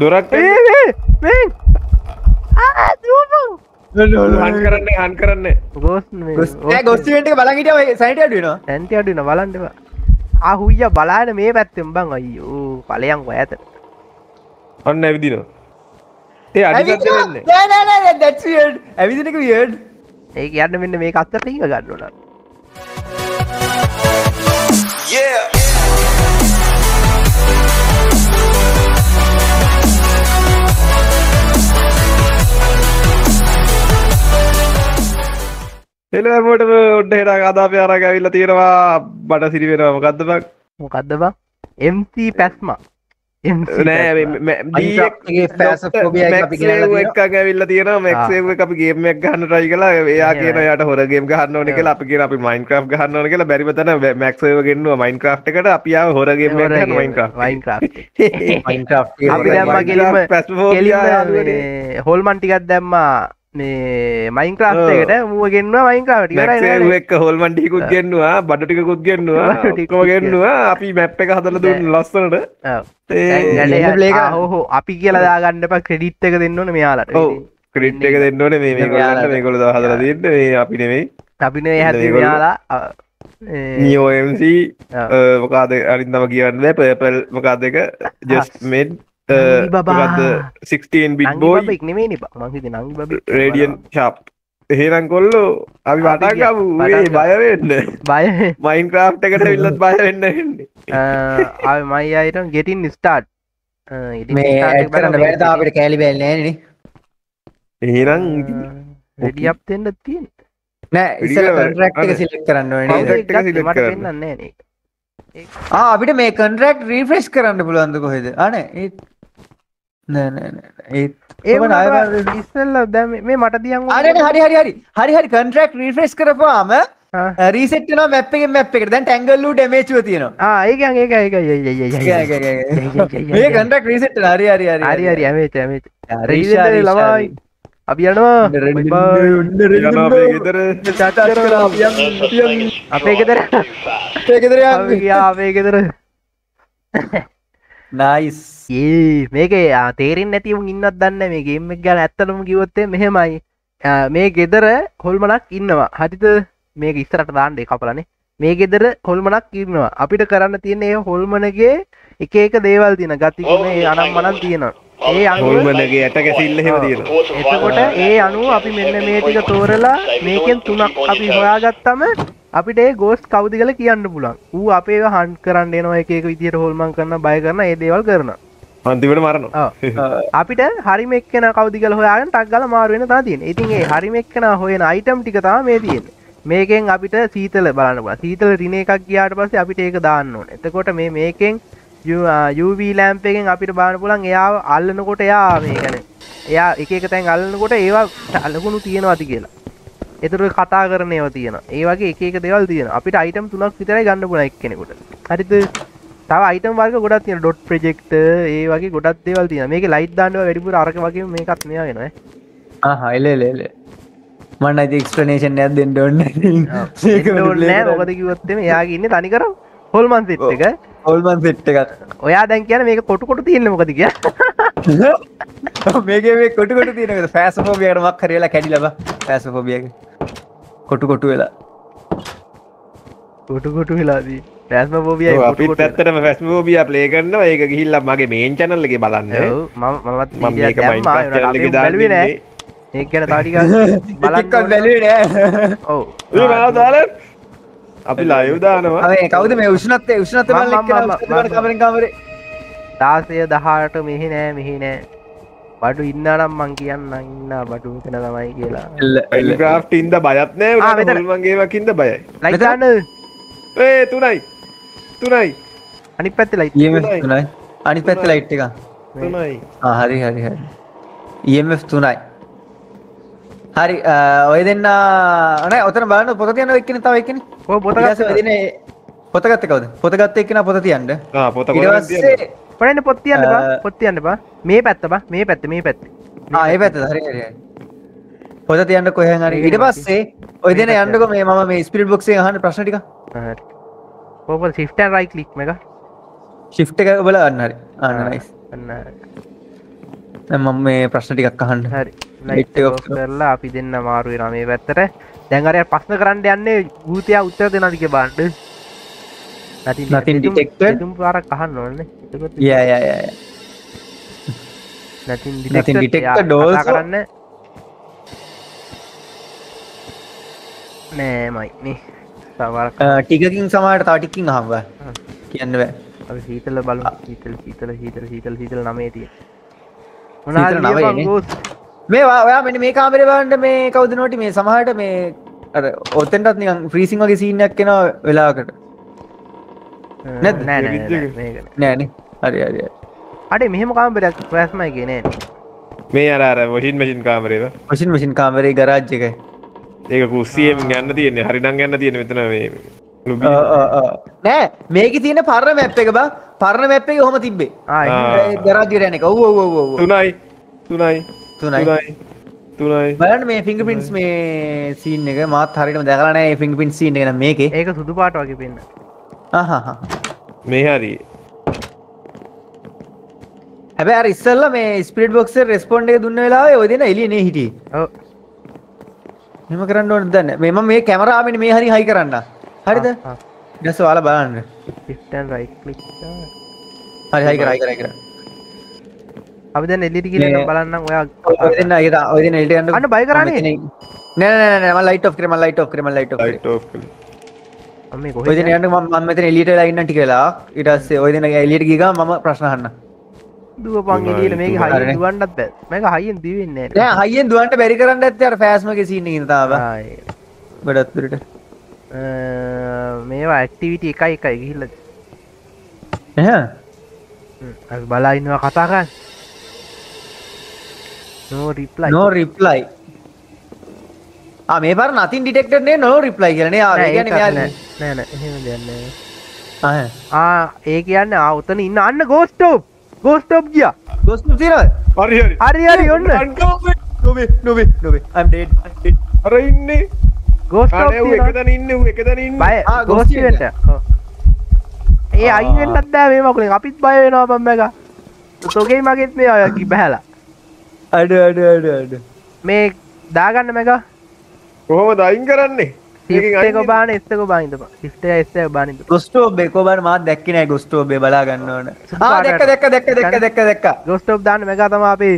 දොරක් හන් කරන්න හන් කරන්න. ගෝස් ගොස්ටිට බලගට සයිට අඩුවනවා ඇන්ති අඩුන බලන්ටවා අහුయ్య බලාන මේ පැත්තෙම් බං අයියෝ පලයන් ඇත. ඔන්න ඇවිදින ඒ ඇවිදිනක වියඩ් ඒ යන්න මෙන්න මේ ඉක ගන්නන එලමට ඔඩ්ඩ හෙට අදාපය අරග ඇවිල්ල තියෙනවා බට සිරි වෙනවා. මොකක්ද බක් මොකක්ද බං? MC පැස්ම. ඇවිල්ල තියෙන මක්සේ අපි ගේමක් ගන්න රයි කලා එයා කියන යට හොරගේම ගන්න ඕන කියලා අපි කිය අපි මයින් ක්‍ර් ගන්න ඕන කියලා බැරිපතන මැක්සව ගෙන්ව මයින් ක්‍රෆ් එකට අපියාව හොරගේම මයින් හොල්මන් ටිකත් දැම්මා මේ මයින්ක්‍රාෆ්ටකට මුවගෙන්වා මයින්ක්‍රාට එක් හොල්මන්ටිකුත් ගෙන්වා බඩටිකුත් ගෙන්වා ටිකම ගෙන්වා අපි මැප් එක හදල දුන්න ලස්සනට. හෝ අපි කියලා දාගන්නප ක්‍රඩිට් එක දෙන්නවන මෙයාලට. ක්‍රඩ් එක දෙන්නවන මේ මේකොල හදල දෙන්න මේ අපි නෙවෙයි අපින හැ යාලා නිෝMC මොකාද අරින්දම කියන්න පපල් මොකා දෙක ජස් මෙඩ් බබාද 16 බිට බෝයි නෙමේ මහිත නං බ. රේඩියන් ශප් එහෙනම් කොල්ලෝ අපි වටාකව බයවෙන්න බය මයින් ක්‍රාෆ් එකට විල්ලත් බයවෙන්න එන්නේ මයි අයිටන් ගෙටින් ස්ටාට් මේ අපට කෑලි බැල් නෑන එහෙනම් රෙඩියප් දෙන්න තියෙන් නෑ සිලෙක් කරන්න අපිට මේ කන්ටරක්් රීෆ්‍රෙස්් කරන්න පුළුවන්ද කොහෙද? අන ඒත් ඒ ඉස්සල්ල දැම මේ මට දියන් අර හරි හරි හරි. හරි හරි. කන්ටරක්් රීෆ්‍රෙස් කරපුවාම රීසෙට්න මැප් එක මැප් එකට දැන් ටැංගල්ලු ඩමේචුව තියෙනවා. ඒකන් ඒක ඒක ඒ කන්ටක් රීසෙට් හරි හරි හරි හරි හරි. ඇමේච ඇමේච රීසට ලබයි අපි යනවා. අපේ ගෙදර. ඒකෙදර අපේ ගෙදර නයිස් ඒ මේක තේරෙන් නැතිවුන් ඉන්නත් දන්න මේ ගේම ගැන ඇත්තනම කිවොත්තේ මෙහෙමයි. මේ ගෙදර හොල්මනක් ඉන්නවා. හටිත මේක ඉස්සරට දාන්ඩේ කපලනේ. මේ ගෙදර හොල්මනක් ඉන්නවා. අපිට කරන්න තියන්නේ ඒ හොල්මනගේ එක එක දේවල් තින ගතිකම ඒ අනම් මනන් තියෙනවා ඒ හොල්මනගේ ඇට කැසිල්ල හෙම තියෙන එතකොට ඒ අනුව අපි මෙන්න මේ ටික තෝරලා මේකෙන් තුනක් අපි හොයාගත්තම අපිට ඒ ගෝස් කවදි කල කියන්න පුලන් ඌ අපේ හන්් කරන්න නවා එක විදිර හොල්මන් කරන්න බය කරන ඒ දේවල් කරන අන්තිවට මරන අපිට හරිම එක්කන කවදිකල හොයාගෙන ටක්ගල මාරුවෙන තා තියෙන් ඉතින් ඒ හරිම එක්කන හොයෙන අයිටම් ටික තා මේ තියෙන මේකෙන් අපිට සීතල බලන්නවා සීතල රින එකක් ගියාට පස්සේ අපිට ඒක දාන්න ඕන. එතකොට මේ මේකෙන් UV ලෑම්පෙන් අපිට බාන පුලන් එයා අල්ලනකොට එයා මේකන එයා එක තැන් අල්ලනකොට ඒවා අලකුණු තියෙනවති කියලා එතුර කතා කරන ඒව තියෙන ඒවගේ එක දෙවල් තියෙන අපිට අයිටම් තුනක් විතරයි ගන්න පුල එක්කෙනෙකුට. හරිත තව අයිටම් වර්ග ගොඩත් තියෙන ඩොට් ප්‍රජෙක්ට ඒ වගේ ගොඩත් දේවල් තියෙන මේක ලයිට් දාන්නව වැඩිපුර අරක වගේ මේකත් මෙයා වෙනවා හයිලලේල මන්න අති එක්ස්පනේෂන් ඇත් දෙන්න ඔන්න මොකද කිවොත්තම එයාගේ ඉන්න තනිකර හොල්මන් සිට් එක. හොල්මන් සිට් එකක්. ඔයා දැන් කියන මේක කොටු කොට තියන්න මොකද කිය? මේක මේ කොටකොට තියනක ෆෑසෆෝබියකට මක් කරලා කැඩි ලබ ෆෑසෆෝබියක කොටු කොටු වෙලා. කොටු කොටු වෙලාදී පැස්ම පෝබිය අපි පැත්තරම ෆැස්මෝබිය ප්ලේ කරන්න ඒක ගිහිල්ල මගේ මේන් චනල්ලගේ බලන්න. මමත් මම බැලුවේ නෑ. ඒ ගැන තාටික බලක්කත් බැලුවේ ඔව. දාල අපි ලයුදානවා කවද මේ උෂ්නත්තේ උෂ්නත කාමරේ දාසය දහට මෙහි නෑ මෙහි නෑ බඩු ඉන්නනම් මං කියන්න ඉන්න බඩු කෙන තමයි කියලා. ග්‍රාෆ් ඉන්ද බයත්නෑ මගේවකින්ද බයයි. ලයිතන්න ඒ තුනයි. තුනයි. අනි පැත්ත ලයි අනි පැත්ත ලයිට් එක තුනයි. හරි හරි හරි. EMF තුනයි. හරි ඔය දෙන්න අන ඔතන බලන්න පොත තියන එක්කන තව එකන පොත පොතගත්ත කවද පොතගත්ත එක්කන පොත තියන්ට පොත පරන්න පොත්තියන්න පොත්තියන්න බා මේ පැත්ත බා මේ පැත්ත මේ පැත්ත. ඒ පැත්ත හරි පොත තියන්න කොහෙන් හරි ඉට පස්සේ ඔය දෙන යන්නක මේ ම මේ ස්පිල් බොක්සේ හන්න ප්‍රශ්ටික පෝපල් සිිට්ට රයි කලික් එක ශිෆ්ට එක බල අන්න හරි. අන්න මම මේ ප්‍රශ්න ටිකක් අහන්න. හරි. ලයිට් කරලා. අපි දෙන්න මාරු වෙනවා මේ පැත්තට. දැන් අර ප්‍රශ්න කරන්න යන්නේ භූතයා උත්තර දෙනවද කියලා බලන්න නැතිනම් Nothing දෙතුන්- detected. දෙතුන් පාරක් අහන්න ඕනේ එතකොට යා යා යා යා. nothing Nothing detected. detected එයා කතා also. කරන්න. නෑ මයි. මේ සවරක් අ, ටිකකින් සමහරට තව ටිකකින් අහම් බෑ. කියන්න සීතල බලමු. සීතල සීතල සීතල සීතල සීතල නමේ තියෙන. සීතල නවයනේ. මේ වා- ඔයා මෙන්න මේ කාමරේ බලන්න මේ කවුද නෝටි? මේ සමහරට මේ අර ඔතෙන්ටත් නිකන් ෆ්‍රීසිං වගේ සීන් එකක් එනවා නෑ නෑ? නෑ මේක නෑනේ හරි හරි. අඩේ මෙහෙම කාමරයක් ප්‍රශ්මයි කියන්නේ මේ අර මැෂින් කාමරේද? මෂින් මෂින් කාමරේ ගරාජ් එකයි. ඒක කුස්සියෙන් යන්න තියෙන්නේ හරිනම් යන්න තියෙන මෙතන මේ. නෑ. මේක තියෙන පරණ මැප් එක බා. පරණ මැප් එක ඔහම තිබ්බේ. ආ ආ. ගරාජ් එකට යන එක. ඔව් ඔව් ඔව් ඔව්. තුනයි. තුනයි. තුනයි. තුනයි. බලන්න මේ ෆිංගර් ප්‍රින්ට්ස් මේ සීන් එක. මාත් හරියටම දැකලා නැහැ මේ ෆිංගර් ප්‍රින්ට් සීන් එක මේකේ. ඒක සුදු පාට වගේ පෙන්න අහහ මේ හරි. හැබැයි අර ඉස්සෙල්ලා මේ ස්පිරිට් බොක්ස් එක රෙස්පොන්ඩ් එක දුන්න වෙලාවේ ඔය දෙන එළියේ නේ හිටියේ. ඔව්. මෙහෙම කරන්න ඕනද දන්නේ මේ මම මේ කැමරාවෙන් මේ හරි හයි කරන්න. හරිද? පස්සේ ඔයාලා බලන්න. Left and right click හරි හයි කරා අපි දැන් මේ- නම් බලන්නම් ඔයා දෙන්න ඒක ඔය දෙන්න එළියට යන්න අන්න බය කරන්නේ? නෑ නෑ නෑ නෑ මම ලයිට් ඔෆ් කරේ මම ලයිට් ඔෆ් කරේ මම ලයිට් ඔෆ් කරේ කළා මම මේ මෙතන එළියට වෙලා ඉන්න ටික වෙලා. ඊට පස්සේ ඔය දෙන්න එළියට ගිය ගමන් මම ප්‍රශ්න අහන්න. දුවපන් එළියට මේක දුවනවා, හයියෙන් හරිනේ. දුවන්නත් බෑ. මේක හයියෙන් දිවෙන්නේ නෑ. හයියෙන් දුවන්න බැරි කරන්න ඇත්තේ. අර ෆෑස්මගේ සීන් එකකින් තාම. ආයේ. ගොඩක් දුරට. අ, මේවා ඇක්ටිවිටි එකයි එකයි ගිහිල්ලා. එහේ. හ්ම්, අපි බලා ඉන්නවා කතා කරන්න. නෝ රිප්ලයි මේ පාර nothing detected නේ no reply කියලා නේ ආ ඒ කියන්නේ මෙයා නෑ නෑ එහෙම දෙයක් නෑ. ආ ආ ඒ කියන්නේ ආ උතන ඉන්න අන්න ගෝස්ටෝප් ගෝස්ටෝප් ගියා. ගොස්තු තියනවද? හරි හරි. ඔන්න. නොවේ නොවේ නොවේ. අර ඉන්නේ. ගෝස්ටෝප් එකතන ඉන්නේ එකතන ඉන්නේ. බය. ආ, ගෝස්ටි ගෝස්ටි වෙන්න ඒ අයින් වෙන්නත් බෑ මේ මකුලෙන් අපිත් බය වෙනවා බම්ම එක තොගේ මගෙත් මේ අය කි බහැලා. අඩ අඩ අඩ අඩ. මේ දාගන්න මැක. කොහොමද අයින් කරන්නේ සිිට්ක බාන එස්සක බාහිද සිිට එස්ස බානිද ගොස්ටෝ බේ කොබන් මාත් දැක්කේ නෑ ගොස්ටෝ බලා ගන්න ඕන. සුදු ආ පාටට. දැක්ක දැක්ක දැක්ක දැක්ක දැක්ක. දැක්ක ගොස්ටෝප් දාන්න මැක තම අපේ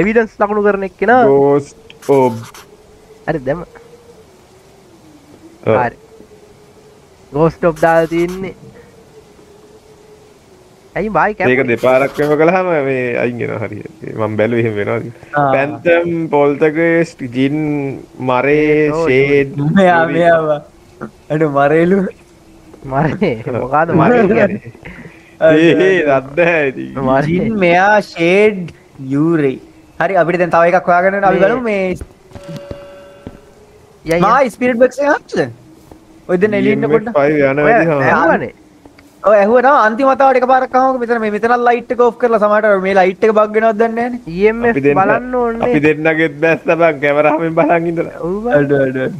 එවිඩන්ස් ලකුණු කරන එක්කෙන ගෝස්ට් ඔබ් හරි දෙම. හරි. ගෝස්ටෝප් දාල් තියන්නේ ඇයි බයි ඒක කැ දෙපාරක් වෙම කළාම මේ අයින් වෙනවා හරියට. මම බැලුවේ එහෙම වෙනවා ආ. පැන්තම් පොල්තගේස්ට් ජින් මරේ ෂේඩ් අඩ මරේලු. මරේ. මොකාද මරේ රද්ද ඇති මරේ. ජින් මෙයා ෂේඩ් යූරේ හරි අපිට දැන් තව එකක් හොයාගන්න අපි මේ- බලමු මේ යයි මා ස්පිරිට් බොක්ස් එක හරිද ඔය දෙන්න එළිය ඉන්න පොඩ්ඩක් යන වැඩි හා ඇහුවනේ ඔය ඇහුවනවා අන්තිම වතාවට එකපාරක් අහමුකෝ මෙතන මෙතන ලයිට් එක කරලා සමහරට මේ ලයිට් එක බග් වෙනවද දන්නේ දෙන්න බලන්න ඕනේ. අපි දෙන්නගෙත් බැස්ස බං කැමරාවෙන් බලන් ඉඳලා. ඔව් බං. අඩ අඩ අඩ.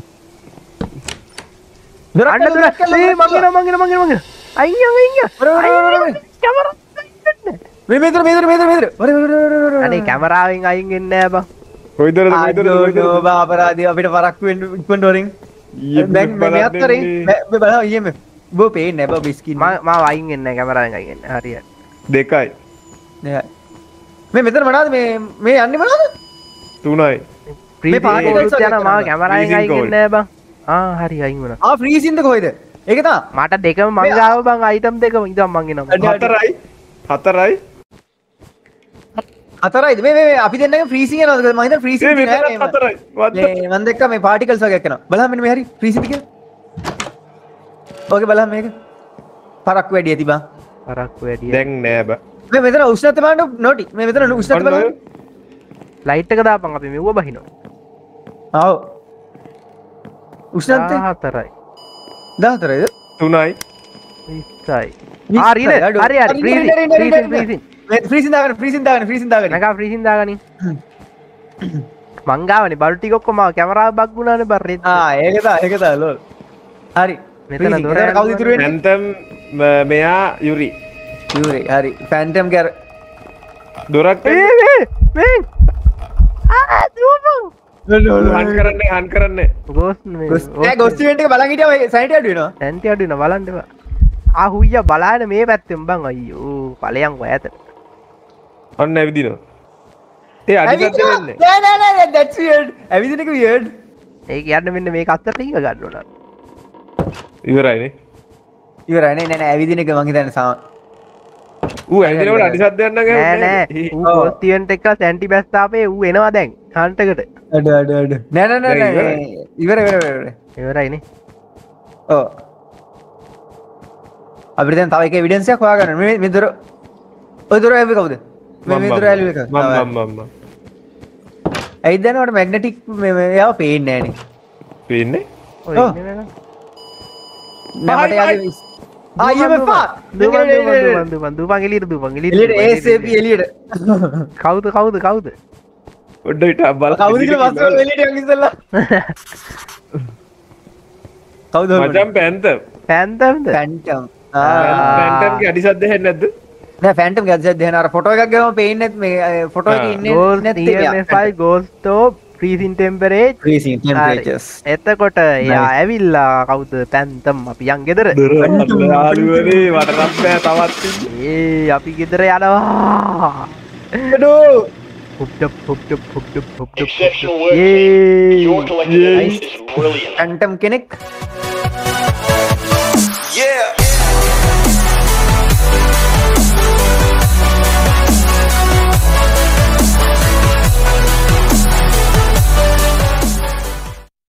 දොරක් අන්න කළා, දුර දොරක් කළා, ඒ දොරක් මංගින මංගින මංගින මංගින අයියන් අයියන් ඔර, ඔර, ඔර, ඔර, ඔර. කැමරා මේ මෙතන මෙතන මෙතන මෙතන. ඔර, ඔර, ඔර, ඔර, ඔර, ඔර. අනේ කැමරාවෙන් අයින් වෙන්නේ නෑ බං. නෝබා අපරාධය අපිට පරක්කු වෙන්න ඉක්මනට වරින්. EMF දැන් මේ මෙයත් එන්නේ. බෝ පේන්නේ නැහැ බෝ බිස්කින් මම මම අයින් වෙන්නේ නෑ කැමරාවෙන් අයින් වෙන්නේ හරියට දෙකයි. මේ මෙතන මොනවද මේ මේ යන්නේ මොනවද තුනයි. ප්‍රීති party කෝලුත් lights යනවා වගේ මම කැමරාවෙන් Freezing අයින් cold. වෙන්නේ නෑ බං. ආ හරි අයින් වුණා. ආ ෆ්‍රීසින්ද කොහෙද? ඒක තා. මට දෙකම මං ගාව බං අයිටම් දෙකම. ඉදන් මං එනවා. අඩ- හතරයි. හතරයි. හතරයිද? මේ මේ මේ අපි දෙන්නගේ ෆ්‍රීසින් යනවද? මම හිතන්නේ ඒ ෆ්‍රීසින් මෙතන නෑ මේ හතරයි. වද්ද මේ මම දැක්කා මේ පාටිකල්ස් වගේක් යනවා බලන්න මෙන්න මේ හරි කියලා ඕකේ බලන්න මේක. පරක්කු වැඩි ඇති බං පරක්කු වැඩිය. දැන් නෑ බ. මේ මෙතන උෂ්ණත්වය බලන්න නොටි. මේ මෙතන උෂ්ණත්වය ඔන්න ඔය. බලන්න. ලයිට් එක දාපන් අපි මෙව්ව බහිනවා ආව්. උෂ්ණත්වය 14යි 14යිද තුනයි. 20යි ආ රීන අඩු. හරි හරි. ෆ්‍රීසින් මේ ෆ්‍රීසින් දාගන්න ෆ්‍රීසින් දාගන්න ෆ්‍රීසින් දාගන්න නැගා ෆ්‍රීසින් දාගනින් මංගාවනේ බඩු ටික ඔක්කොම කැමරාව බග් වුණානේ බර ආ ඒක තා ඒක තා ලෝල් හරි මෙතන. දොර එතකොට කවුද ඉතුරු වෙන්නේ? පැන්තම් මෙයා යුරි යූරේ හරි. ෆැන්ටම් කර දොරක් හන් කරන්නේ හන් කරන්නේ. ගෝස් ගොස්ටිට බලගට සයිට අඩුවෙනවා තැන්ති අඩුන බලන්ටවා ආහුය බලාන මේ පැත්තෙම් බං අයියෝ පලයන් ඇත. ඔන්න ඇවිදිනවා. ඒ වෙන්නේ. ඇවිදිනක වියඩ් ඒ කියන්න මෙන්න මේ අත්තට ටික ගන්නන ඉවරයිනේ ඉවරනේ නෑ ඇවිදිනක මහිතන්න සම ඌ ඇදිනවට අඩිසත්දයන්න නෑනෑ ෝස්තියන්ට එක සැන්ටි බැස්ථාපේ වූ එනවා දැන් හන්ටකට අඩ අඩ අඩ. නැන ඉවර වෙර එවරයිනේ ඕ අපිට දැන් තව එක විඩන්සයක් හොයාගන්න. මේ මෙදුර ඔය දුර ඇවි කවුද? මේ මෙදුර ඇලි එක මම්මම්ම ඇයිදනට මැග්නටික් යාව පේෙන් නෑන. පේන්නේ? ඔය ඉන්නේ නේද? එළියට ඒසප දුවන්. එලියට කවුද කවුද කවුද ඔඩ්ඩ විට බල කවුද මචම් පැන්ත පැන්තම්ද පැන්ටම් පැන්ටම්ගේ අඩිසත්ද හෙන්න නැද්ද ෆැන්ටම් ගස දෙහනර ෆොටෝ එකක් ගම පේනෙත් මේ ෆොටෝ ගෝල් ෆයි ප්‍රීසින් ටෙම්පරේ එතකොට එයා ඇවිල්ලා කවුද? පැන්තම් අපි යන් ගෙදර. වටරත්නෑ තවත්. ඒ අපි ගෙදර යනවා. පුප්ට පුප්ට පුප්ට